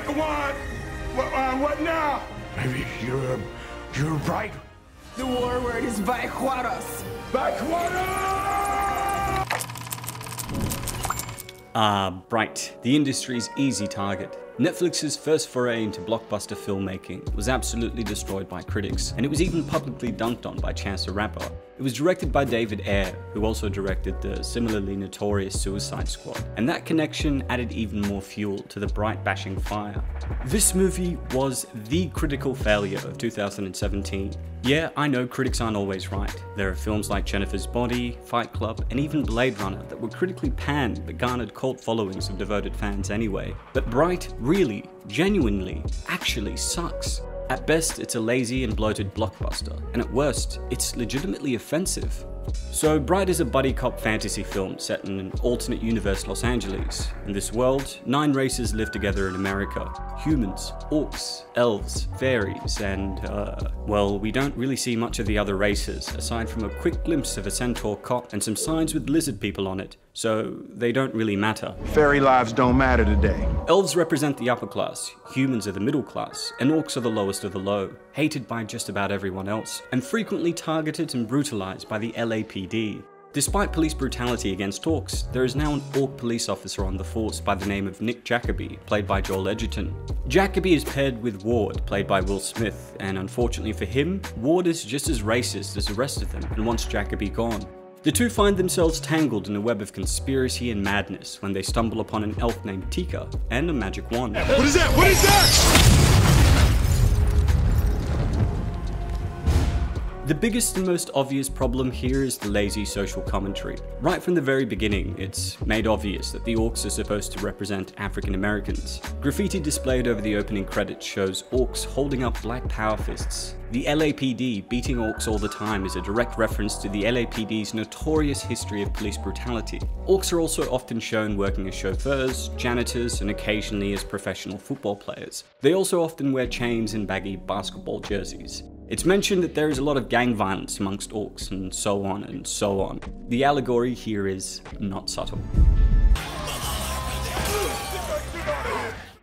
magic wand. What, uh, what now? Maybe you're, you're right. The war word is Vaejuaros. Backwater! Ah, Bright, the industry's easy target. Netflix's first foray into blockbuster filmmaking was absolutely destroyed by critics, and it was even publicly dunked on by Chance the Rapper. It was directed by David Ayer, who also directed the similarly notorious Suicide Squad, and that connection added even more fuel to the bright bashing fire. This movie was the critical failure of 2017. Yeah, I know critics aren't always right. There are films like Jennifer's Body, Fight Club, and even Blade Runner that were critically panned but garnered cult followings of devoted fans anyway. But Bright really, genuinely, actually sucks. At best, it's a lazy and bloated blockbuster, and at worst, it's legitimately offensive. So, Bright is a buddy cop fantasy film set in an alternate universe Los Angeles. In this world, nine races live together in America humans, orcs, elves, fairies, and, uh, well, we don't really see much of the other races, aside from a quick glimpse of a centaur cop and some signs with lizard people on it, so they don't really matter. Fairy lives don't matter today. Elves represent the upper class, humans are the middle class, and orcs are the lowest of the low, hated by just about everyone else, and frequently targeted and brutalized by the LAPD. Despite police brutality against orcs, there is now an orc police officer on the force by the name of Nick Jacoby, played by Joel Edgerton. Jacoby is paired with Ward, played by Will Smith, and unfortunately for him, Ward is just as racist as the rest of them and wants Jacoby gone. The two find themselves tangled in a web of conspiracy and madness when they stumble upon an elf named Tikka and a magic wand. What is that? What is that? The biggest and most obvious problem here is the lazy social commentary. Right from the very beginning, it's made obvious that the orcs are supposed to represent African Americans. Graffiti displayed over the opening credits shows orcs holding up black power fists. The LAPD beating orcs all the time is a direct reference to the LAPD's notorious history of police brutality. Orcs are also often shown working as chauffeurs, janitors, and occasionally as professional football players. They also often wear chains and baggy basketball jerseys. It's mentioned that there is a lot of gang violence amongst orcs and so on and so on. The allegory here is not subtle.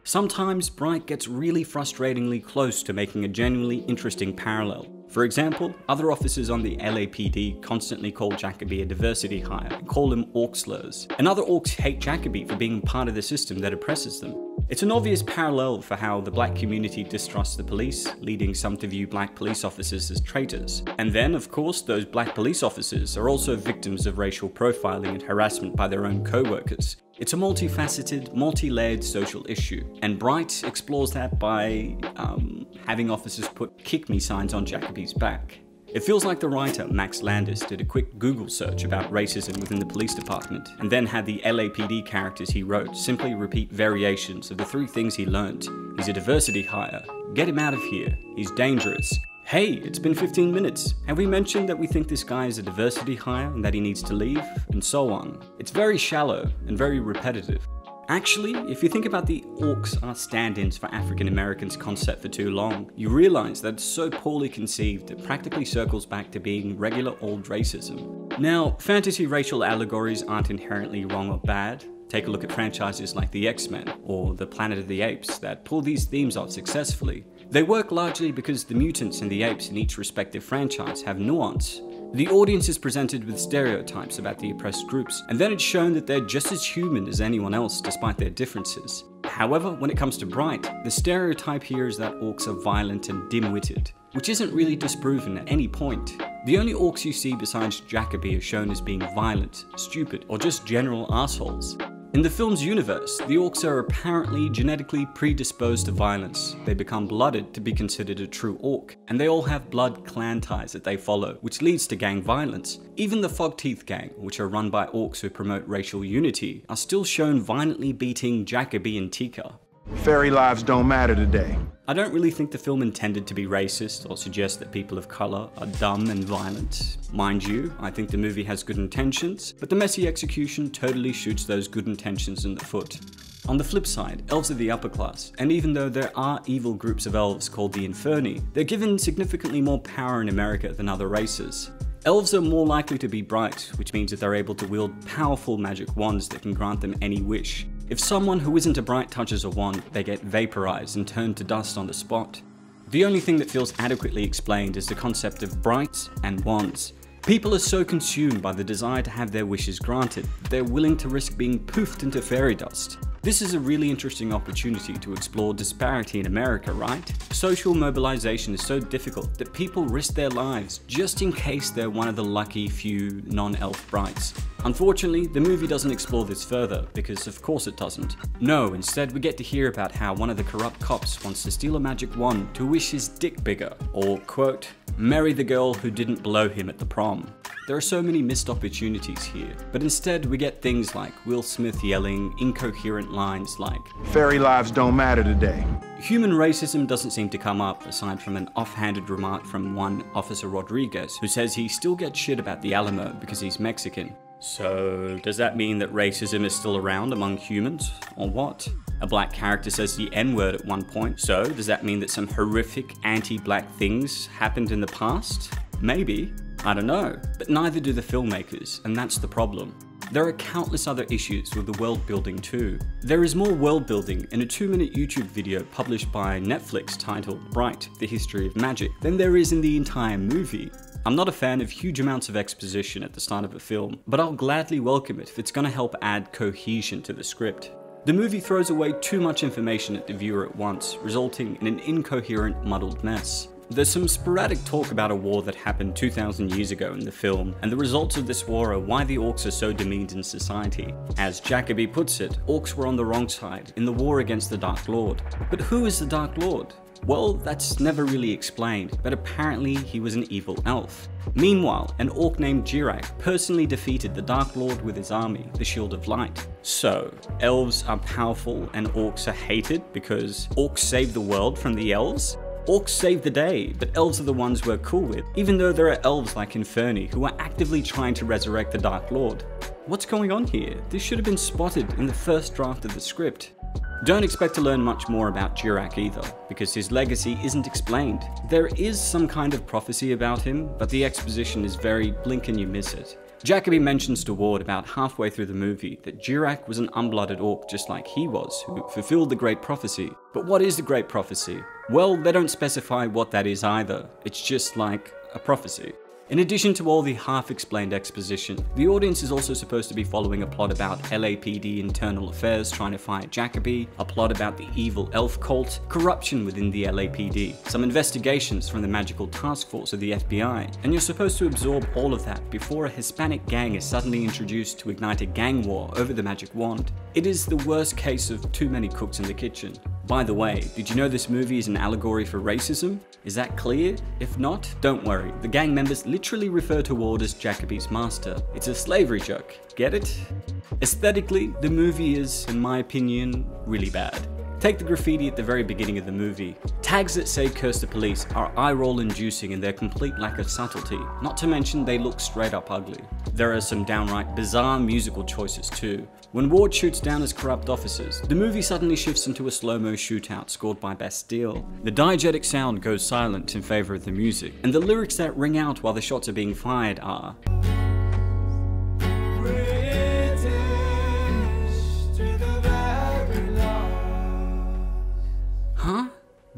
Sometimes Bright gets really frustratingly close to making a genuinely interesting parallel. For example, other officers on the LAPD constantly call Jacoby a diversity hire and call him orc slurs, and other orcs hate Jacoby for being part of the system that oppresses them. It's an obvious parallel for how the black community distrusts the police, leading some to view black police officers as traitors. And then, of course, those black police officers are also victims of racial profiling and harassment by their own co-workers. It's a multifaceted, multi-layered social issue, and Bright explores that by um, having officers put kick me signs on Jacoby's back. It feels like the writer, Max Landis, did a quick Google search about racism within the police department, and then had the LAPD characters he wrote simply repeat variations of the three things he learnt. He's a diversity hire, get him out of here, he's dangerous. Hey, it's been 15 minutes. Have we mentioned that we think this guy is a diversity hire and that he needs to leave? And so on. It's very shallow and very repetitive. Actually, if you think about the orcs are stand-ins for African Americans concept for too long, you realize that it's so poorly conceived it practically circles back to being regular old racism. Now, fantasy racial allegories aren't inherently wrong or bad. Take a look at franchises like the X-Men or the Planet of the Apes that pull these themes off successfully. They work largely because the mutants and the apes in each respective franchise have nuance, the audience is presented with stereotypes about the oppressed groups, and then it's shown that they're just as human as anyone else despite their differences. However, when it comes to Bright, the stereotype here is that orcs are violent and dim-witted, which isn't really disproven at any point. The only orcs you see besides Jacoby are shown as being violent, stupid, or just general assholes. In the film's universe, the orcs are apparently genetically predisposed to violence. They become blooded to be considered a true orc, and they all have blood clan ties that they follow, which leads to gang violence. Even the Fogteeth gang, which are run by orcs who promote racial unity, are still shown violently beating Jacoby and Tikka. Fairy lives don't matter today. I don't really think the film intended to be racist or suggest that people of colour are dumb and violent. Mind you, I think the movie has good intentions, but the messy execution totally shoots those good intentions in the foot. On the flip side, elves are the upper class, and even though there are evil groups of elves called the Inferni, they're given significantly more power in America than other races. Elves are more likely to be bright, which means that they're able to wield powerful magic wands that can grant them any wish. If someone who isn't a bright touches a wand, they get vaporized and turned to dust on the spot. The only thing that feels adequately explained is the concept of brights and wands. People are so consumed by the desire to have their wishes granted, that they're willing to risk being poofed into fairy dust. This is a really interesting opportunity to explore disparity in America, right? Social mobilization is so difficult that people risk their lives just in case they're one of the lucky few non-elf brights. Unfortunately, the movie doesn't explore this further, because of course it doesn't. No, instead we get to hear about how one of the corrupt cops wants to steal a magic wand to wish his dick bigger, or quote, marry the girl who didn't blow him at the prom. There are so many missed opportunities here, but instead we get things like Will Smith yelling incoherent lines like, Fairy lives don't matter today. Human racism doesn't seem to come up aside from an offhanded remark from one Officer Rodriguez who says he still gets shit about the Alamo because he's Mexican. So, does that mean that racism is still around among humans, or what? A black character says the N word at one point, so does that mean that some horrific anti black things happened in the past? Maybe. I don't know, but neither do the filmmakers, and that's the problem. There are countless other issues with the world building too. There is more world building in a 2 minute YouTube video published by Netflix titled Bright, The History of Magic than there is in the entire movie. I'm not a fan of huge amounts of exposition at the start of a film, but I'll gladly welcome it if it's gonna help add cohesion to the script. The movie throws away too much information at the viewer at once, resulting in an incoherent, muddled mess. There's some sporadic talk about a war that happened 2000 years ago in the film, and the results of this war are why the orcs are so demeaned in society. As Jacoby puts it, orcs were on the wrong side in the war against the Dark Lord. But who is the Dark Lord? Well, that's never really explained, but apparently he was an evil elf. Meanwhile, an orc named Jirak personally defeated the Dark Lord with his army, the Shield of Light. So, elves are powerful and orcs are hated because orcs saved the world from the elves? Orcs save the day, but elves are the ones we're cool with, even though there are elves like Inferni who are actively trying to resurrect the Dark Lord. What's going on here? This should have been spotted in the first draft of the script. Don't expect to learn much more about Jirak either, because his legacy isn't explained. There is some kind of prophecy about him, but the exposition is very blink and you miss it. Jacoby mentions to Ward about halfway through the movie that Jirak was an unblooded orc just like he was, who fulfilled the Great Prophecy. But what is the Great Prophecy? Well, they don't specify what that is either. It's just like a prophecy. In addition to all the half-explained exposition, the audience is also supposed to be following a plot about LAPD internal affairs trying to fire Jacoby, a plot about the evil elf cult, corruption within the LAPD, some investigations from the magical task force of the FBI, and you're supposed to absorb all of that before a Hispanic gang is suddenly introduced to ignite a gang war over the magic wand. It is the worst case of too many cooks in the kitchen. By the way, did you know this movie is an allegory for racism? Is that clear? If not, don't worry, the gang members literally refer to Ward as Jacoby's master. It's a slavery joke, get it? Aesthetically, the movie is, in my opinion, really bad. Take the graffiti at the very beginning of the movie. Tags that say curse the police are eye roll inducing in their complete lack of subtlety, not to mention they look straight up ugly. There are some downright bizarre musical choices too. When Ward shoots down his corrupt officers, the movie suddenly shifts into a slow-mo shootout scored by Bastille. The diegetic sound goes silent in favor of the music, and the lyrics that ring out while the shots are being fired are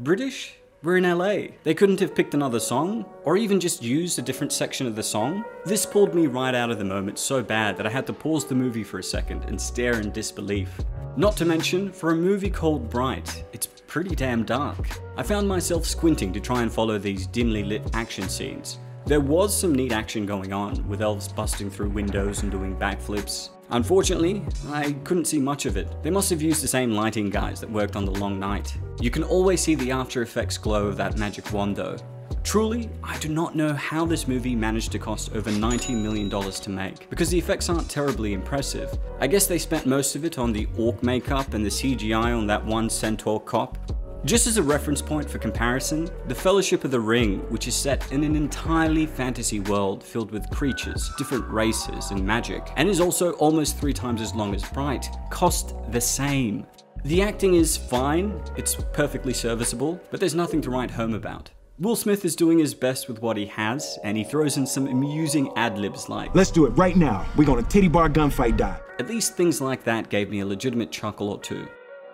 British? We're in LA. They couldn't have picked another song? Or even just used a different section of the song? This pulled me right out of the moment so bad that I had to pause the movie for a second and stare in disbelief. Not to mention, for a movie called Bright, it's pretty damn dark. I found myself squinting to try and follow these dimly lit action scenes. There was some neat action going on, with elves busting through windows and doing backflips. Unfortunately, I couldn't see much of it. They must have used the same lighting guys that worked on The Long Night. You can always see the After Effects glow of that magic wand though. Truly, I do not know how this movie managed to cost over $90 million to make, because the effects aren't terribly impressive. I guess they spent most of it on the orc makeup and the CGI on that one centaur cop, just as a reference point for comparison, The Fellowship of the Ring, which is set in an entirely fantasy world filled with creatures, different races, and magic, and is also almost three times as long as Bright, cost the same. The acting is fine, it's perfectly serviceable, but there's nothing to write home about. Will Smith is doing his best with what he has, and he throws in some amusing ad libs like, Let's do it right now. We're gonna titty bar gunfight die. At least things like that gave me a legitimate chuckle or two.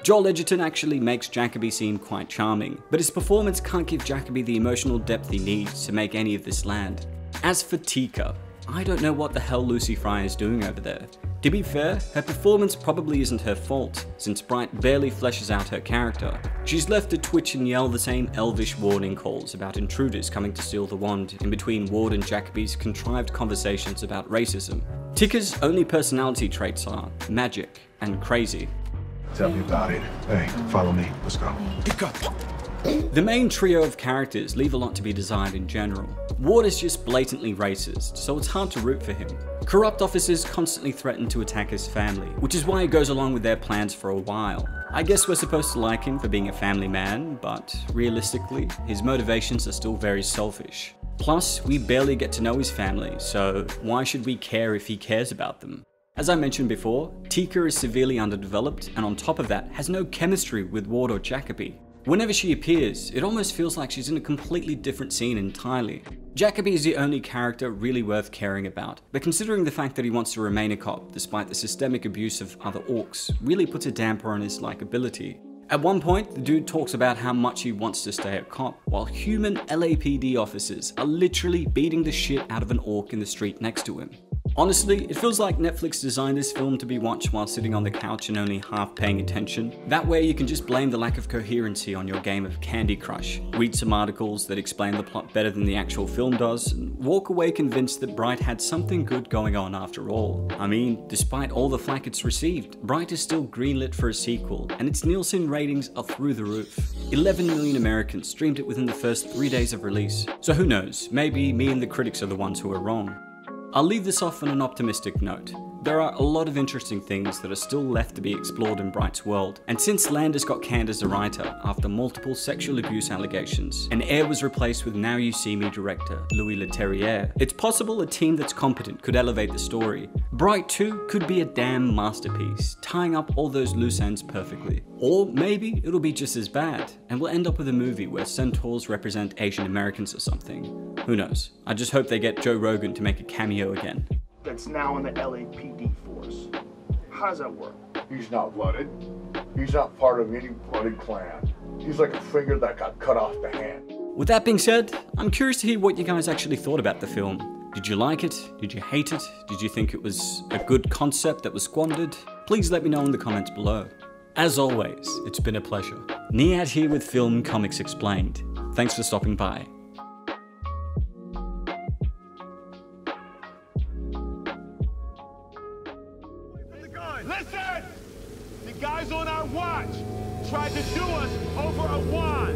Joel Edgerton actually makes Jacoby seem quite charming, but his performance can't give Jacoby the emotional depth he needs to make any of this land. As for Tikka, I don't know what the hell Lucy Fry is doing over there. To be fair, her performance probably isn't her fault, since Bright barely fleshes out her character. She's left to twitch and yell the same elvish warning calls about intruders coming to steal the wand in between Ward and Jacoby's contrived conversations about racism. Tikka's only personality traits are magic and crazy. Tell me about it. Hey, follow me. Let's go. The main trio of characters leave a lot to be desired in general. Ward is just blatantly racist, so it's hard to root for him. Corrupt officers constantly threaten to attack his family, which is why he goes along with their plans for a while. I guess we're supposed to like him for being a family man, but realistically, his motivations are still very selfish. Plus, we barely get to know his family, so why should we care if he cares about them? As I mentioned before, Tikka is severely underdeveloped and on top of that has no chemistry with Ward or Jacoby. Whenever she appears, it almost feels like she's in a completely different scene entirely. Jacoby is the only character really worth caring about, but considering the fact that he wants to remain a cop despite the systemic abuse of other orcs really puts a damper on his likability. At one point, the dude talks about how much he wants to stay a cop, while human LAPD officers are literally beating the shit out of an orc in the street next to him. Honestly, it feels like Netflix designed this film to be watched while sitting on the couch and only half paying attention. That way you can just blame the lack of coherency on your game of Candy Crush, read some articles that explain the plot better than the actual film does, and walk away convinced that Bright had something good going on after all. I mean, despite all the flack it's received, Bright is still greenlit for a sequel, and its Nielsen ratings are through the roof. 11 million Americans streamed it within the first three days of release. So who knows, maybe me and the critics are the ones who are wrong. I'll leave this off on an optimistic note. There are a lot of interesting things that are still left to be explored in Bright's world, and since Landis got canned as a writer after multiple sexual abuse allegations, and Ayer was replaced with Now You See Me director Louis Leterrier, it's possible a team that's competent could elevate the story. Bright 2 could be a damn masterpiece, tying up all those loose ends perfectly. Or maybe it'll be just as bad, and we'll end up with a movie where centaurs represent Asian Americans or something. Who knows? I just hope they get Joe Rogan to make a cameo again that's now in the LAPD force. How does that work? He's not blooded. He's not part of any blooded clan. He's like a finger that got cut off the hand. With that being said, I'm curious to hear what you guys actually thought about the film. Did you like it? Did you hate it? Did you think it was a good concept that was squandered? Please let me know in the comments below. As always, it's been a pleasure. Niyat here with Film Comics Explained. Thanks for stopping by. Tried to do us over a wand.